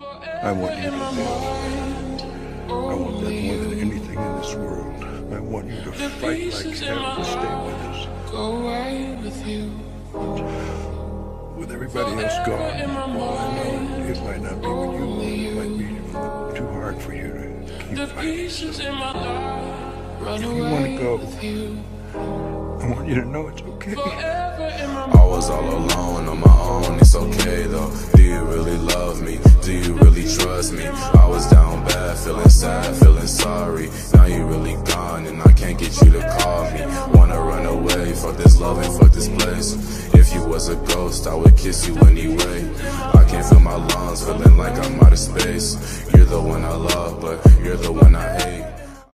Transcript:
I want you to live. I want that more than anything in this world. I want you to fight like hell to stay with us. Go right with you. With everybody else gone, I know it might not be what you want. It might be too hard for you to keep The fighting. pieces in my life If you wanna go. I want you to know it's okay. Forever in my I was all alone on my own, it's okay though. Do you really love trust me? I was down bad, feeling sad, feeling sorry. Now you really gone and I can't get you to call me. Wanna run away, fuck this love and fuck this place. If you was a ghost, I would kiss you anyway. I can't feel my lungs, feeling like I'm out of space. You're the one I love, but you're the one I hate.